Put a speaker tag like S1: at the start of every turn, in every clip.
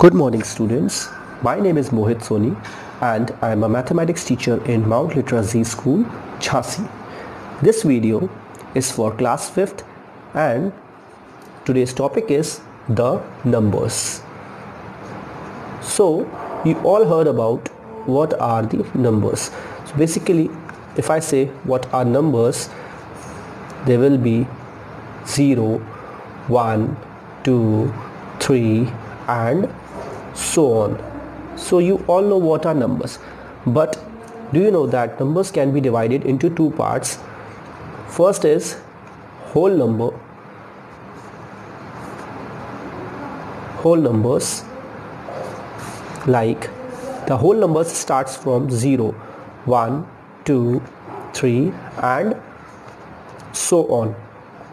S1: Good morning students. My name is Mohit Soni and I am a mathematics teacher in Mount Litera Zee School, Jhansi. This video is for class 5th and today's topic is the numbers. So you all heard about what are the numbers. So basically if I say what are numbers there will be 0, 1, 2, 3 and so on. So you all know what are numbers. But do you know that numbers can be divided into two parts? First is whole number whole numbers. Like the whole numbers starts from 0 1 2 3 and so on.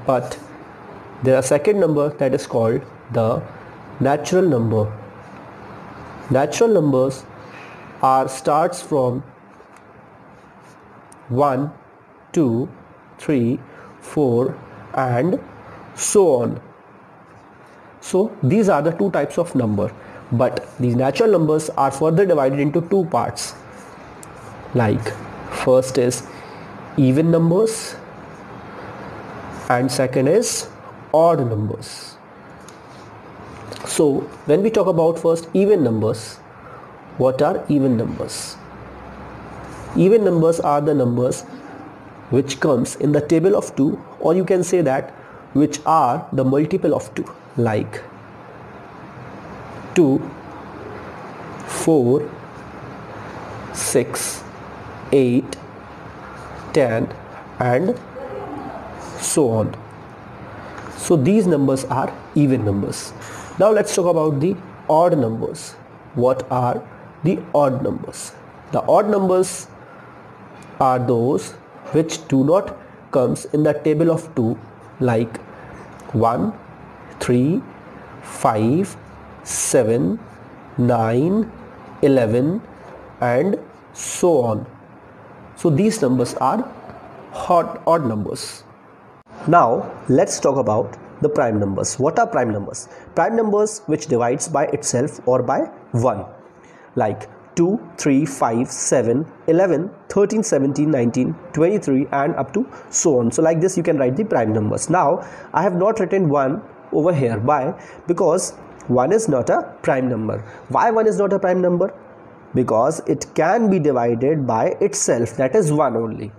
S1: But there are second number that is called the natural number natural numbers are starts from 1 2 3 4 and so on. So these are the two types of number. But these natural numbers are further divided into two parts. Like first is even numbers and second is odd numbers so when we talk about first even numbers, what are even numbers? Even numbers are the numbers which comes in the table of 2 or you can say that which are the multiple of 2 like 2, 4, 6, 8, 10 and so on. So these numbers are even numbers. Now let's talk about the odd numbers. What are the odd numbers? The odd numbers are those which do not comes in the table of 2 like 1, 3, 5, 7, 9, 11 and so on. So these numbers are odd, odd numbers. Now let's talk about the prime numbers. What are prime numbers? Prime numbers which divides by itself or by 1 like 2, 3, 5, 7, 11, 13, 17, 19, 23 and up to so on. So like this you can write the prime numbers. Now I have not written 1 over here. Why? Because 1 is not a prime number. Why 1 is not a prime number? Because it can be divided by itself that is 1 only.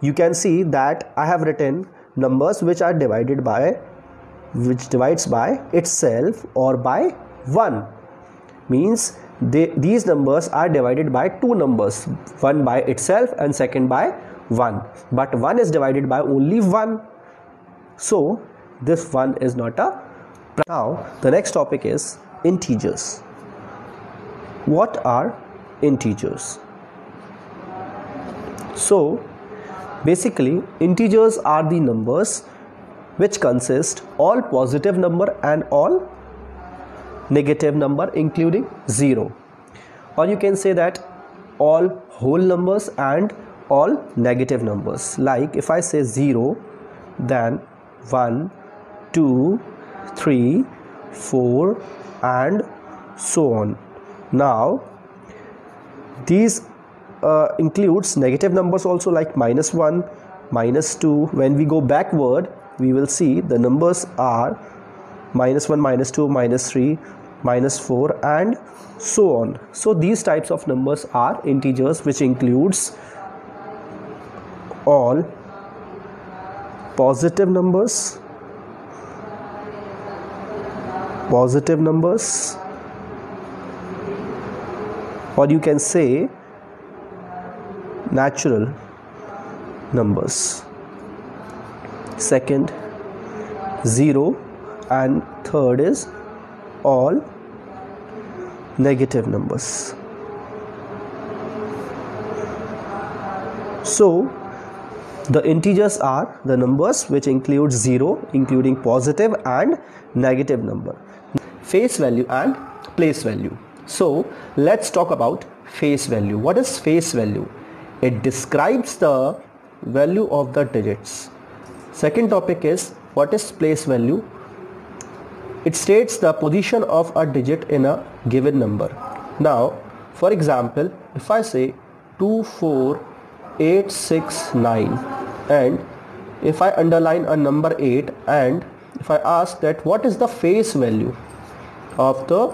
S1: You can see that I have written numbers which are divided by which divides by itself or by 1 means they, these numbers are divided by two numbers one by itself and second by 1 but 1 is divided by only 1 so this one is not a now the next topic is integers. What are integers? So Basically, integers are the numbers which consist all positive number and all negative number including 0 or you can say that all whole numbers and all negative numbers. Like if I say 0 then 1 2 3 4 and so on. Now these uh, includes negative numbers also like minus 1 minus 2 when we go backward we will see the numbers are minus 1 minus 2 minus 3 minus 4 and so on. So these types of numbers are integers which includes all positive numbers positive numbers. Or you can say natural numbers. Second 0 and third is all negative numbers. So the integers are the numbers which include 0 including positive and negative number. Face value and place value. So let's talk about face value. What is face value it describes the value of the digits. Second topic is what is place value? It states the position of a digit in a given number. Now for example if I say 24869 and if I underline a number 8 and if I ask that what is the face value of the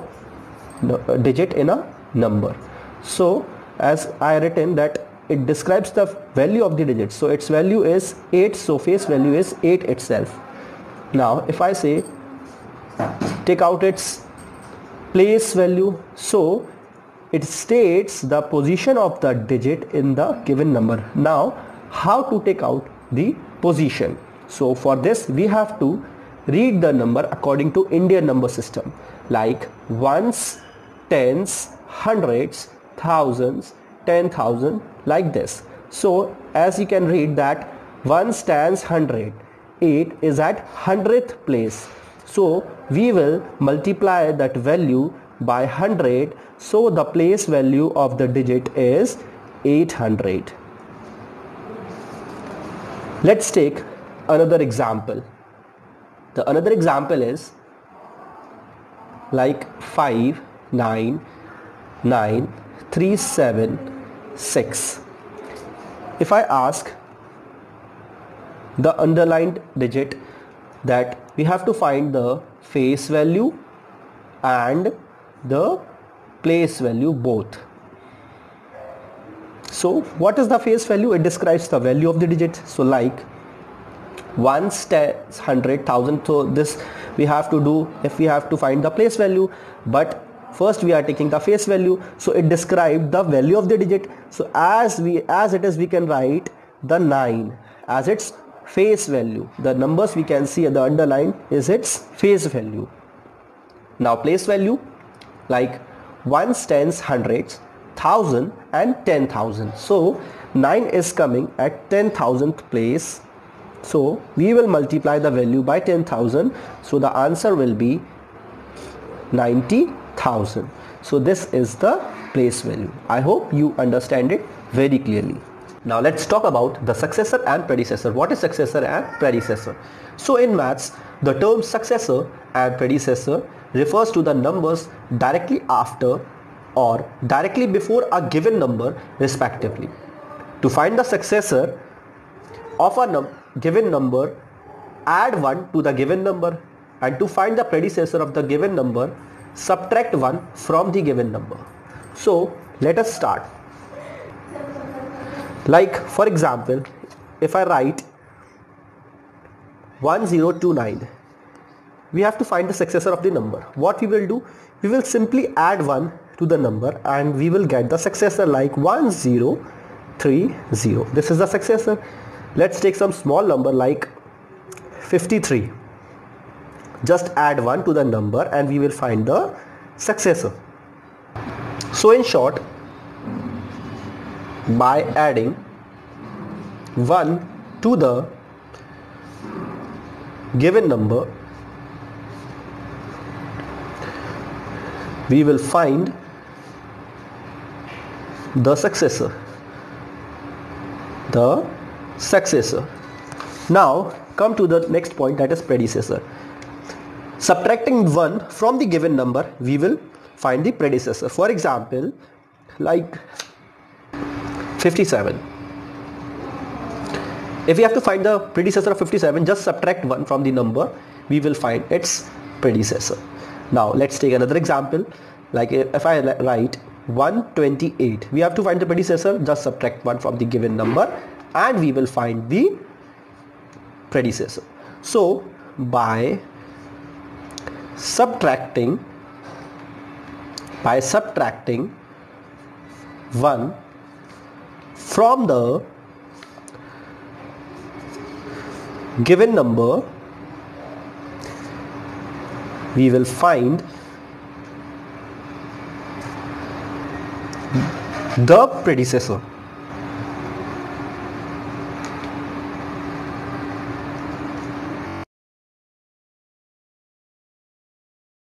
S1: digit in a number? So as I written that it describes the value of the digit so its value is 8 so face value is 8 itself. Now if I say take out its place value so it states the position of the digit in the given number. Now how to take out the position? So for this we have to read the number according to Indian number system. Like ones tens hundreds thousands ten thousand like this so as you can read that 1 stands 100 8 is at 100th place so we will multiply that value by 100 so the place value of the digit is 800. Let's take another example. The another example is like 5, 9, 9, 3, 7, 6. If I ask the underlined digit that we have to find the face value and the place value both. So what is the face value? It describes the value of the digit. So like 1 stands 100,000 so this we have to do if we have to find the place value but first we are taking the face value so it describes the value of the digit so as we as it is we can write the 9 as its face value the numbers we can see at the underline is its face value now place value like 1 tens hundreds, thousand and ten thousand. So 9 is coming at 10,000th place. So we will multiply the value by 10,000. So the answer will be 90,000. So this is the place value. I hope you understand it very clearly. Now let's talk about the successor and predecessor. What is successor and predecessor? So in maths, the term successor and predecessor refers to the numbers directly after or directly before a given number respectively. To find the successor of a num given number, add 1 to the given number and to find the predecessor of the given number, subtract 1 from the given number. So let us start. Like for example, if I write 1029 we have to find the successor of the number. What we will do? We will simply add 1 to the number and we will get the successor like 1030. This is the successor. Let's take some small number like 53. Just add 1 to the number and we will find the successor. So in short, by adding 1 to the given number we will find the successor. The successor. Now come to the next point that is predecessor subtracting 1 from the given number we will find the predecessor for example like 57 if we have to find the predecessor of 57 just subtract 1 from the number we will find its predecessor now let's take another example. Like if I write 128, we have to find the predecessor, just subtract 1 from the given number and we will find the predecessor. So by subtracting by subtracting 1 from the given number we will find the predecessor